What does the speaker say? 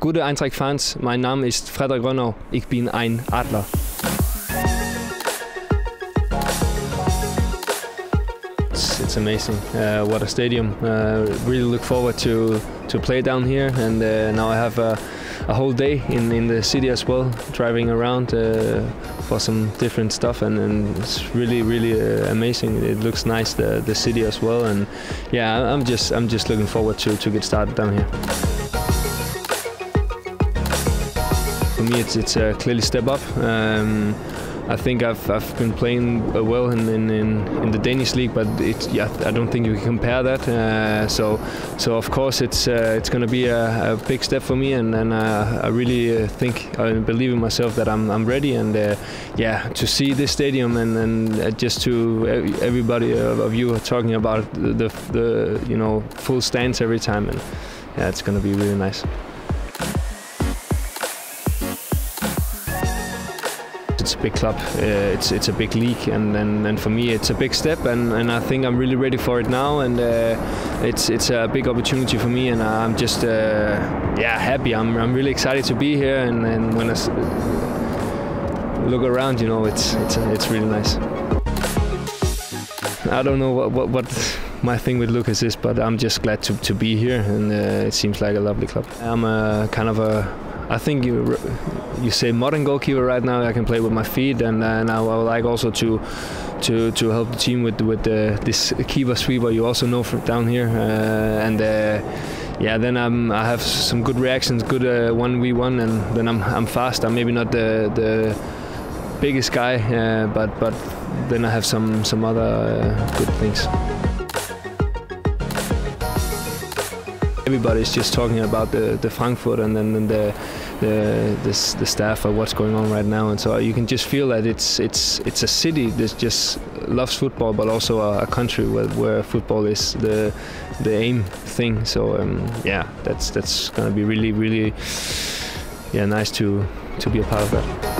Gute Eintracht-Fans, mein Name ist Frederik Rönnow. Ich bin ein Adler. It's, it's amazing. Uh, what a stadium. Uh, really look forward to, to play down here. And uh, now I have a, a whole day in, in the city as well, driving around uh, for some different stuff. And, and it's really, really uh, amazing. It looks nice, the, the city as well. And yeah, I'm just, I'm just looking forward to, to get started down here. For me, it's, it's a clearly step up. Um, I think I've, I've been playing uh, well in, in, in, the Danish league, but it's, yeah, I don't think you can compare that. Uh, so, so of course it's uh, it's going to be a, a, big step for me, and, and uh, I really uh, think I believe in myself that I'm, I'm ready. And uh, yeah, to see this stadium and, and just to everybody of you talking about the, the, the you know full stands every time, and yeah, it's going to be really nice. It's a big club, uh, it's it's a big league, and, and, and for me it's a big step, and, and I think I'm really ready for it now, and uh, it's it's a big opportunity for me, and I'm just uh, yeah happy. I'm I'm really excited to be here, and, and when I look around, you know, it's it's it's really nice. I don't know what what. what my thing with Lukas is, but I'm just glad to, to be here, and uh, it seems like a lovely club. I'm a kind of a I think you you say modern goalkeeper right now. I can play with my feet, and, and I, would like also to to to help the team with with the, this keeper sweeper you also know from down here, uh, and. Uh, yeah, then I'm, I have some good reactions, good uh, one v one, and then I'm, I'm fast. I'm maybe not the, the biggest guy, uh, but but then I have some some other uh, good things. Everybody's just talking about the, the Frankfurt and then the, the, the the staff of what's going on right now, and so you can just feel that it's it's it's a city that just loves football, but also a, a country where, where football is the the aim thing. So um, yeah, that's that's gonna be really really yeah nice to to be a part of that.